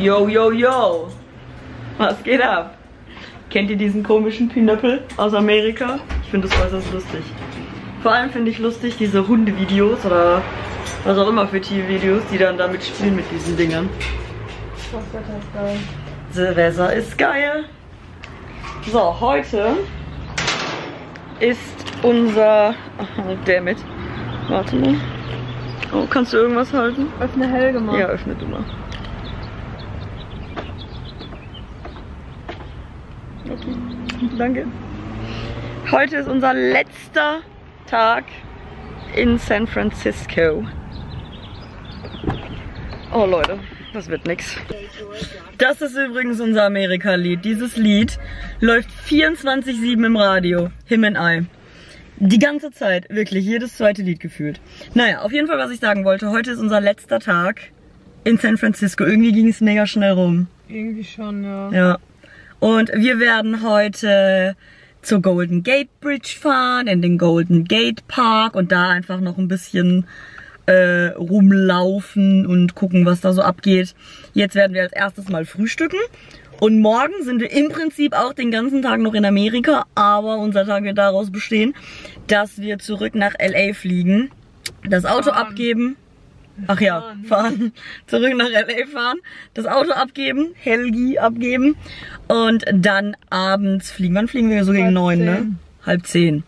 Yo, yo, yo. Was geht ab? Kennt ihr diesen komischen Pinöppel aus Amerika? Ich finde das äußerst lustig. Vor allem finde ich lustig diese Hundevideos oder was auch immer für Tiervideos, die dann damit spielen mit diesen Dingern. Silvester ist geil. So, heute ist unser... Oh, dammit. Warte mal. Oh, kannst du irgendwas halten? Öffne Helge mal. Ja, öffne du mal. Okay, danke. Heute ist unser letzter Tag in San Francisco. Oh Leute, das wird nix. Das ist übrigens unser Amerika-Lied. Dieses Lied läuft 24-7 im Radio. Him and I. Die ganze Zeit, wirklich, jedes zweite Lied gefühlt. Naja, auf jeden Fall, was ich sagen wollte, heute ist unser letzter Tag in San Francisco. Irgendwie ging es mega schnell rum. Irgendwie schon, ja. Ja. Und wir werden heute zur Golden Gate Bridge fahren, in den Golden Gate Park und da einfach noch ein bisschen äh, rumlaufen und gucken, was da so abgeht. Jetzt werden wir als erstes mal frühstücken. Und morgen sind wir im Prinzip auch den ganzen Tag noch in Amerika, aber unser Tag wird daraus bestehen, dass wir zurück nach LA fliegen, das Auto Fahren. abgeben. Ach ja, Fahren. fahren. Zurück nach LA fahren, das Auto abgeben, Helgi abgeben und dann abends fliegen. Wann fliegen wir? So gegen Halb neun, ne? zehn. Halb zehn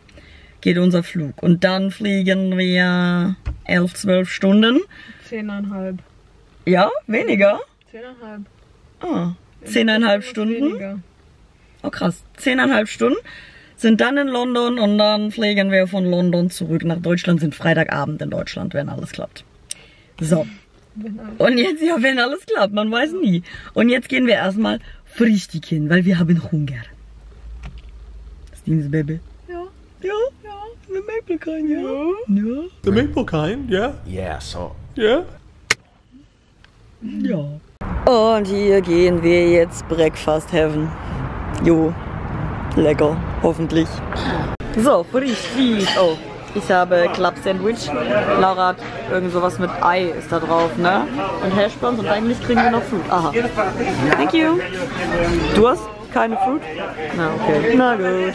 geht unser Flug. Und dann fliegen wir elf, zwölf Stunden. Zehneinhalb. Ja, weniger? Zehneinhalb. Ah, zehneinhalb Stunden. weniger. Oh krass, zehneinhalb Stunden. Sind dann in London und dann fliegen wir von London zurück nach Deutschland. Sind Freitagabend in Deutschland, wenn alles klappt. So. Und jetzt, ja, wenn alles klappt, man weiß nie. Und jetzt gehen wir erstmal richtig hin, weil wir haben Hunger. Steams Baby. Ja. Ja, ja, eine Möglichkeit, ja. Ja. The maple kind, yeah? Yeah, so Yeah? Ja. Und hier gehen wir jetzt Breakfast heaven. Jo. Lecker. Hoffentlich. So, frisch, frisch. Oh, ich habe Club Sandwich. Laura hat irgend sowas mit Ei ist da drauf, ne? Und Hashbrowns und eigentlich kriegen wir noch Fruit. Aha. Thank you. Du hast keine Fruit? Na, okay. Na gut.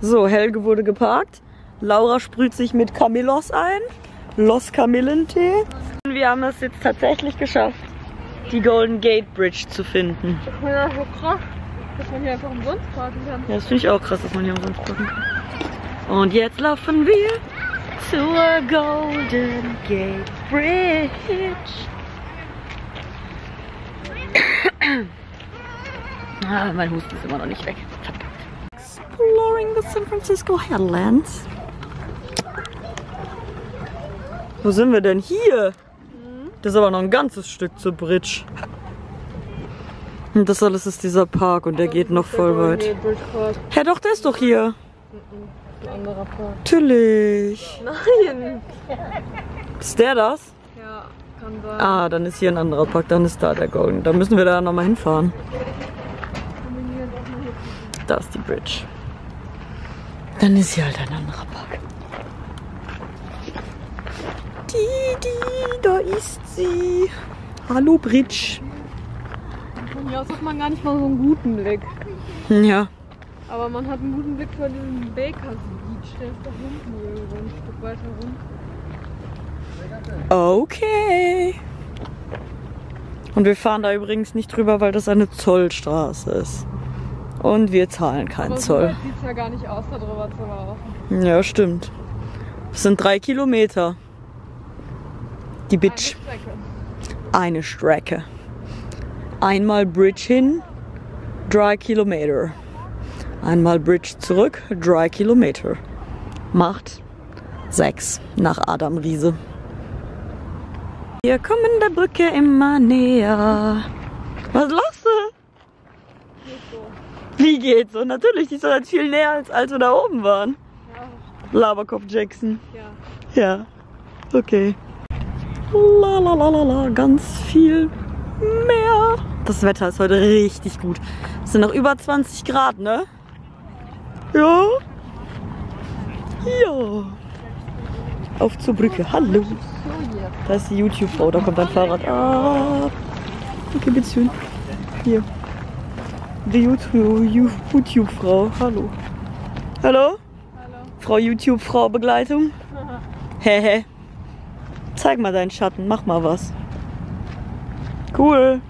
So, Helge wurde geparkt. Laura sprüht sich mit Camillos ein. Los Kamillentee. Wir haben es jetzt tatsächlich geschafft, die Golden Gate Bridge zu finden. Ja, so krass, dass man hier einfach umsonst parken kann. Ja, das finde ich auch krass, dass man hier umsonst parken kann. Und jetzt laufen wir zur Golden Gate Bridge. Ah, mein Husten ist immer noch nicht weg. Exploring the San Francisco Headlands. Wo sind wir denn? Hier! Das ist aber noch ein ganzes Stück zur Bridge. Und das alles ist dieser Park und der geht noch voll weit. Hä, doch, der ist doch hier. Ein anderer Park. Natürlich. Nein! Ist der das? Ja, kann sein. Ah, dann ist hier ein anderer Park, dann ist da der Golden. Da müssen wir da nochmal hinfahren. Da ist die Bridge. Dann ist hier halt ein anderer Park. Die, die, da ist sie. Hallo Bridge. Von hier aus hat man gar nicht mal so einen guten Blick. Ja. Aber man hat einen guten Blick von diesem Bakers Beach. Der ist doch hinten irgendwo ein Stück weiter rum. Okay. Und wir fahren da übrigens nicht drüber, weil das eine Zollstraße ist. Und wir zahlen keinen Aber so Zoll. sieht es ja gar nicht aus, da drüber zu laufen. Ja, stimmt. Das sind drei Kilometer. Die Eine Bitch. Strecke. Eine Strecke. Einmal Bridge hin, drei Kilometer. Einmal Bridge zurück, drei Kilometer. Macht sechs nach Adam Riese. Wir kommen der Brücke immer näher. Was lachst du? Wie geht's so? Natürlich, die ist doch jetzt viel näher, als als wir da oben waren. Laberkopf Jackson. Ja. Ja. Okay. La la la la la. Ganz viel Meer. Das Wetter ist heute richtig gut. Es sind noch über 20 Grad, ne? Ja. Ja. Auf zur Brücke. Hallo. Da ist die YouTube-Frau, da kommt ein Fahrrad. Ah. Okay, bitteschön. Hier. Die YouTube- YouTube-Frau. Hallo. Hallo? Hallo. Frau YouTube-Frau Begleitung. Hehe. Zeig mal deinen Schatten, mach mal was. Cool.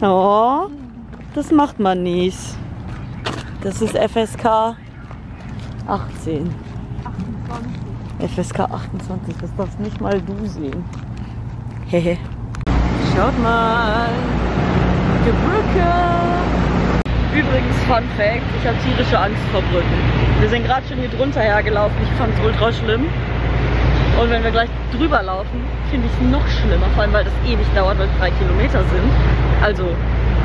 Oh, das macht man nicht. Das ist FSK 18. 28. FSK 28, das darfst nicht mal du sehen. Hehe. Schaut mal. Die Brücke. Übrigens, Fun Fact, ich habe tierische Angst vor Brücken. Wir sind gerade schon hier drunter hergelaufen, ich fand es ultra schlimm. Und wenn wir gleich drüber laufen, finde ich es noch schlimmer, vor allem weil das ewig dauert, weil es drei Kilometer sind. Also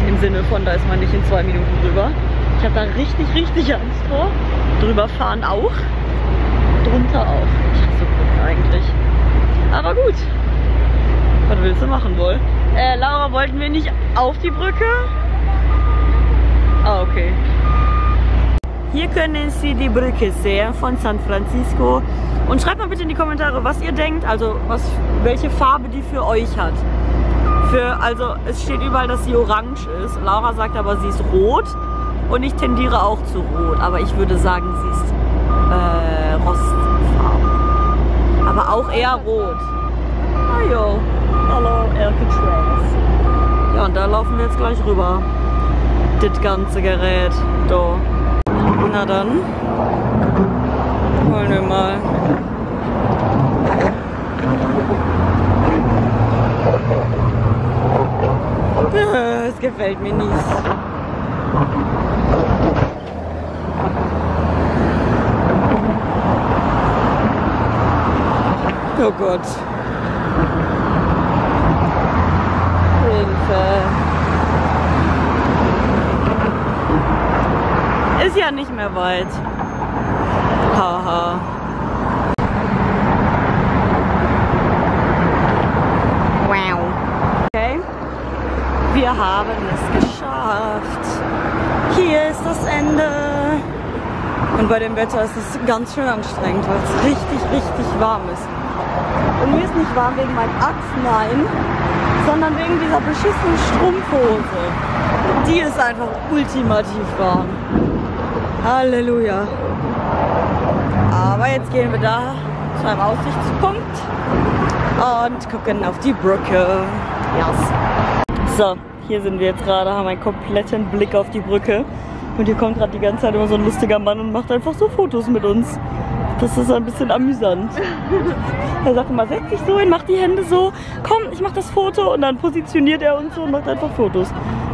im Sinne von, da ist man nicht in zwei Minuten drüber. Ich habe da richtig, richtig Angst vor. Drüber fahren auch. Drunter auch. Ich hasse Brücken eigentlich. Aber gut. Was willst du machen wohl? Äh, Laura, wollten wir nicht auf die Brücke? Ah, okay. Hier können Sie die Brücke sehen von San Francisco. Und schreibt mal bitte in die Kommentare, was ihr denkt, also was, welche Farbe die für euch hat. Für, also es steht überall, dass sie orange ist. Laura sagt aber, sie ist rot. Und ich tendiere auch zu rot. Aber ich würde sagen, sie ist äh, rostfarben. Aber auch eher rot. Ah jo. Hallo, Alcatraz. Ja, und da laufen wir jetzt gleich rüber. Das ganze Gerät. Da. Na dann. Wollen wir mal. Es gefällt mir nicht. Oh Gott. Hilfe. Ist ja nicht mehr weit. Haha. Wow. Okay. Wir haben es geschafft. Hier ist das Ende. Und bei dem Wetter ist es ganz schön anstrengend, weil es richtig, richtig warm ist. Und mir ist nicht warm wegen meinem Axt, nein, sondern wegen dieser beschissenen Strumpfhose. Die ist einfach ultimativ warm. Halleluja. Aber jetzt gehen wir da zu einem Aussichtspunkt und gucken auf die Brücke. Yes. So, hier sind wir jetzt gerade, haben einen kompletten Blick auf die Brücke. Und hier kommt gerade die ganze Zeit immer so ein lustiger Mann und macht einfach so Fotos mit uns. Das ist ein bisschen amüsant. Er sagt immer, setz dich so hin, mach die Hände so, komm, ich mach das Foto und dann positioniert er uns so und macht einfach Fotos.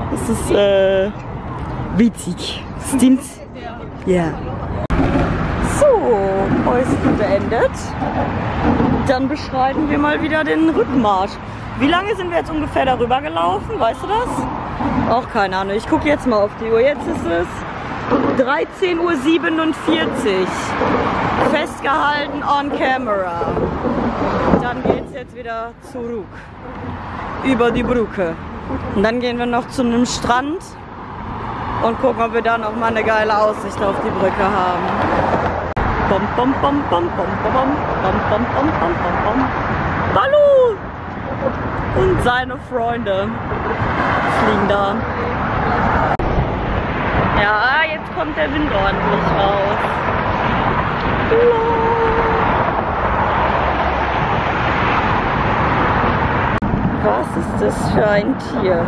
Das ist äh, witzig. Stimmt's? Ja. So, Äußerung beendet. Dann beschreiten wir mal wieder den Rückmarsch. Wie lange sind wir jetzt ungefähr darüber gelaufen? Weißt du das? Auch keine Ahnung. Ich gucke jetzt mal auf die Uhr. Jetzt ist es 13.47 Uhr. Festgehalten on camera. Dann geht es jetzt wieder zurück. Über die Brücke. Und dann gehen wir noch zu einem Strand und gucken, ob wir da noch mal eine geile Aussicht auf die Brücke haben. Bom! Und seine Freunde fliegen da. Ja, jetzt kommt der Wind ordentlich raus. Was ist das für ein Tier?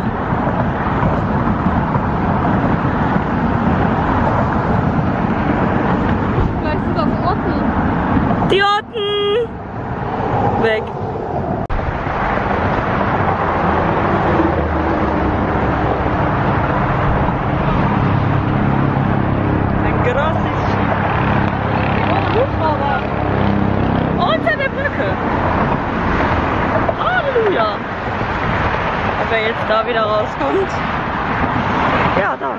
wieder rauskommt. Ja, da.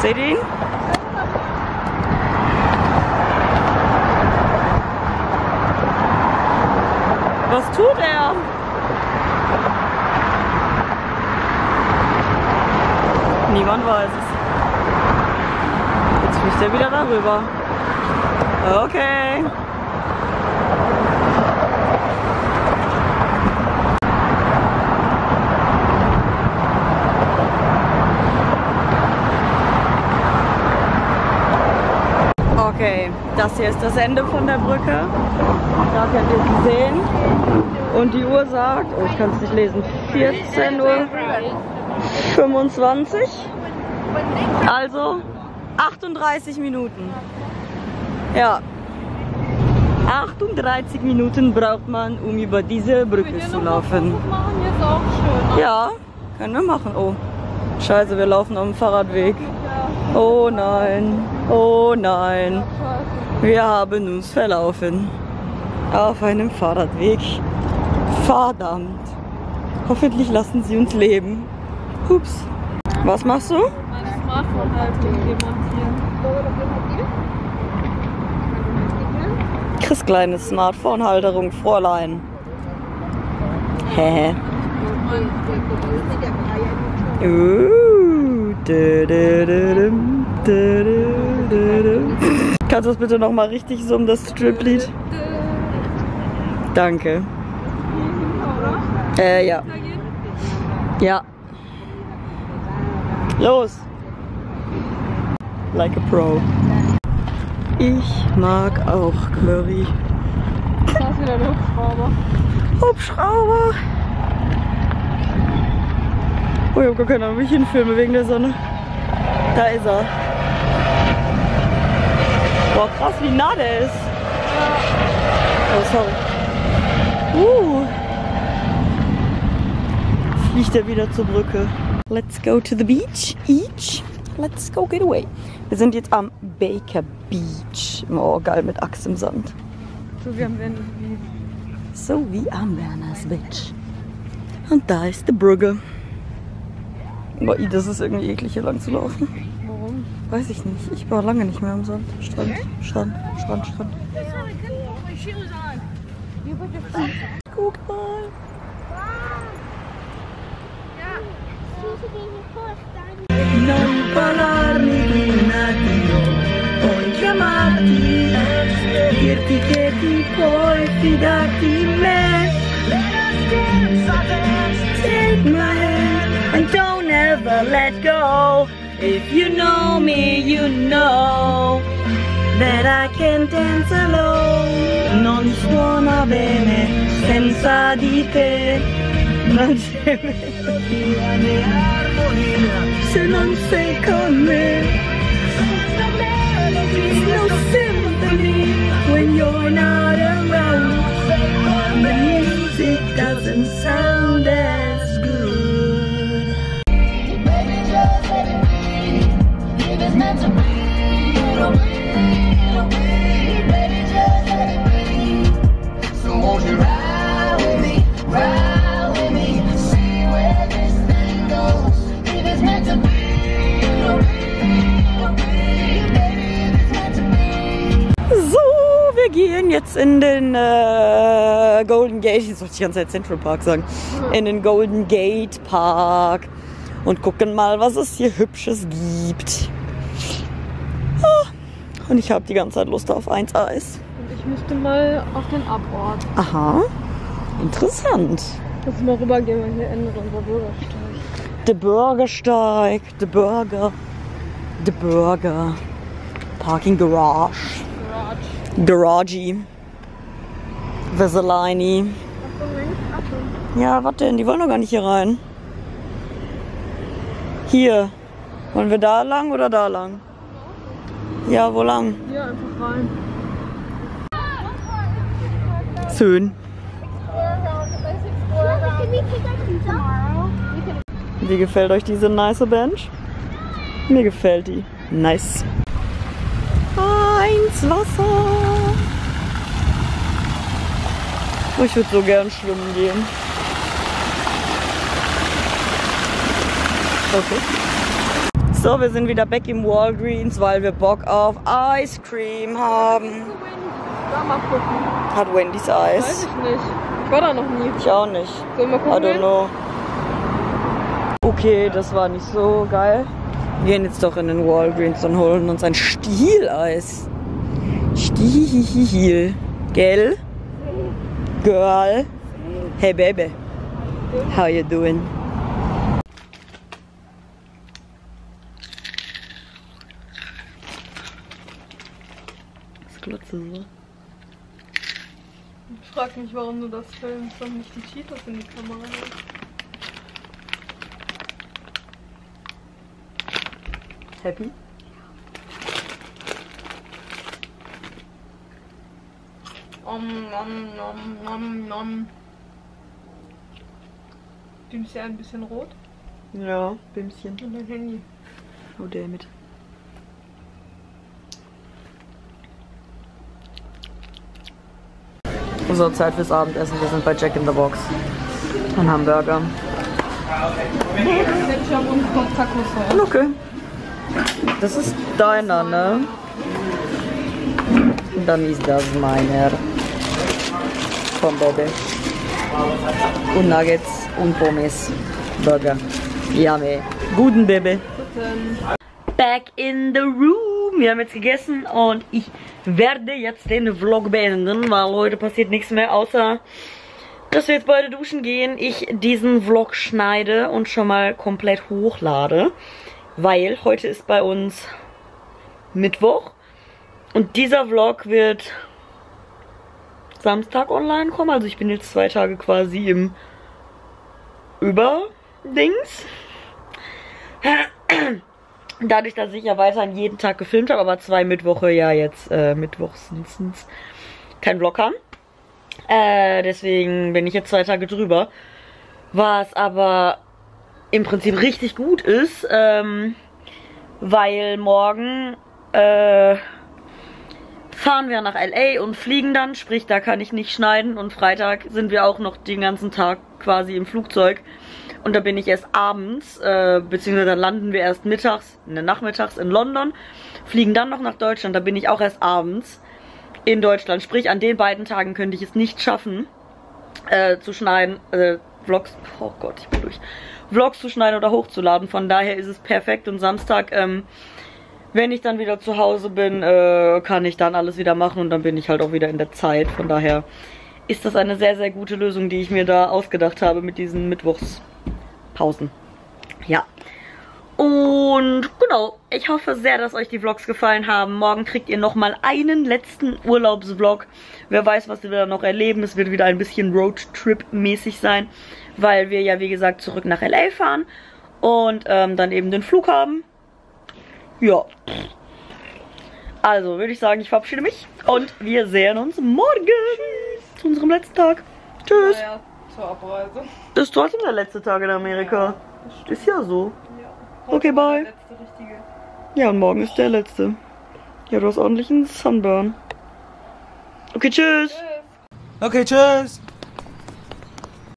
Seht ihr ihn? Was tut er? Niemand weiß es. Jetzt fliegt er wieder darüber. Okay. Okay, das hier ist das Ende von der Brücke. Da könnt ihr sie sehen. Und die Uhr sagt, oh ich kann es nicht lesen, 14 Uhr 25. Also 38 Minuten. Ja. 38 Minuten braucht man, um über diese Brücke zu laufen. Schön. Ja, können wir machen. Oh, scheiße, wir laufen auf dem Fahrradweg. Oh nein, oh nein. Wir haben uns verlaufen. Auf einem Fahrradweg. Verdammt. Hoffentlich lassen sie uns leben. Ups. Was machst du? Meine Smartphone-Haltung demontieren. Chris kleine Smartphone-Halterung, Fräulein. Hä? Uh, dö, dö, dö, düm, Kannst du das bitte nochmal richtig summen, das Strip-Lied? Danke. Äh, ja. Ja. Los. Like a Pro. Ich mag auch Curry. Da ist wieder der Hubschrauber. Hubschrauber. Oh, ich hab gar keine Ahnung, wie ich hinfilme wegen der Sonne. Da ist er. Boah, krass, wie nah der ist. Oh, sorry. Uh. Fliegt er wieder zur Brücke. Let's go to the beach. Each. Let's go get away. Wir sind jetzt am Baker Beach. Oh, geil, mit Axt im Sand. So, wir haben Wände wie. So wie am Werners Beach. Und da ist die Brücke. Boah, das ist irgendwie eklig hier lang zu laufen. Weiß ich nicht. Ich war lange nicht mehr am Sand. Strand, Strand, Strand, Strand. Guck mal. Non parlarmi di un poi chiamarti, dirti che ti puoi fidarti di me. Take my hand and don't ever let go. If you know me, you know that I can dance alone. Non suona bene senza di te. Non c'è melodia né armonia se non sei con me. There's no symphony when you're not around. The music doesn't sound as die ganze Zeit Central Park sagen, in den Golden Gate Park und gucken mal, was es hier Hübsches gibt. Ah, Und ich habe die ganze Zeit Lust auf eins Eis. Und ich müsste mal auf den Abort. Aha, interessant. Lass mal rübergehen, weil hier endet unser Bürgersteig. Der Bürgersteig, der Burger, der Burger, Parking Garage, Garage. Garagi, Veseleini. Ja, was denn? Die wollen doch gar nicht hier rein. Hier. Wollen wir da lang oder da lang? Ja, wo lang? Hier einfach rein. Schön. Wie gefällt euch diese nice Bench? Mir gefällt die. Nice. Ah, ins Wasser. Oh, ich würde so gern schwimmen gehen. Okay. So, wir sind wieder back im Walgreens, weil wir Bock auf Ice Cream haben. Da mal gucken. Hat Wendy's Weiß Eis? ich nicht. Ich war da noch nie. Ich auch nicht. Sollen wir I gucken? don't know. Okay, das war nicht so geil. Wir gehen jetzt doch in den Walgreens und holen uns ein Stieleis. Stiel. Gell? Girl. Hey baby. How you doing? Was glotzt du so? Ich frag mich, warum du das filmst und nicht die Cheetos in die Kamera hältst. Happy? Om, nom, nom, nom, nom. Du bist ja ein bisschen rot. Ja, Bimschen. Und dein Handy. Oh, damn So, Zeit fürs Abendessen. Wir sind bei Jack in the Box. Und noch Tacos Okay. Das ist deiner, ne? Dann ist das meiner. Vom Baby. Und Nuggets und Pommes. Burger. Yummy. Guten Baby. Back in the room. Wir haben jetzt gegessen und ich werde jetzt den Vlog beenden, weil heute passiert nichts mehr, außer dass wir jetzt beide duschen gehen, ich diesen Vlog schneide und schon mal komplett hochlade, weil heute ist bei uns Mittwoch und dieser Vlog wird Samstag online kommen, also ich bin jetzt zwei Tage quasi im Überdings. Dadurch, dass ich ja weiterhin jeden Tag gefilmt habe, aber zwei Mittwoche ja jetzt äh, mittwochs kein Vlog haben. Äh, deswegen bin ich jetzt zwei Tage drüber. Was aber im Prinzip richtig gut ist, ähm, weil morgen äh, fahren wir nach LA und fliegen dann, sprich da kann ich nicht schneiden und Freitag sind wir auch noch den ganzen Tag quasi im Flugzeug und da bin ich erst abends, äh, beziehungsweise dann landen wir erst mittags, ne, nachmittags in London, fliegen dann noch nach Deutschland, da bin ich auch erst abends in Deutschland. Sprich, an den beiden Tagen könnte ich es nicht schaffen, äh, zu schneiden, äh, Vlogs, oh Gott, ich bin durch, Vlogs zu schneiden oder hochzuladen. Von daher ist es perfekt und Samstag, ähm, wenn ich dann wieder zu Hause bin, äh, kann ich dann alles wieder machen und dann bin ich halt auch wieder in der Zeit. Von daher ist das eine sehr, sehr gute Lösung, die ich mir da ausgedacht habe mit diesen Mittwochspausen. Ja. Und genau, ich hoffe sehr, dass euch die Vlogs gefallen haben. Morgen kriegt ihr nochmal einen letzten Urlaubsvlog. Wer weiß, was wir da noch erleben. Es wird wieder ein bisschen Roadtrip-mäßig sein, weil wir ja, wie gesagt, zurück nach L.A. fahren und ähm, dann eben den Flug haben. Ja. Also würde ich sagen, ich verabschiede mich und wir sehen uns morgen zu unserem letzten Tag. Tschüss. Naja, zur Abreise. Das ist trotzdem der letzte Tag in Amerika. Ist ja so. Ja. Okay, bye. Der letzte richtige. Ja, und morgen ist der letzte. Ja, du hast ordentlich einen Sunburn. Okay, tschüss. Tschüss. Okay, tschüss.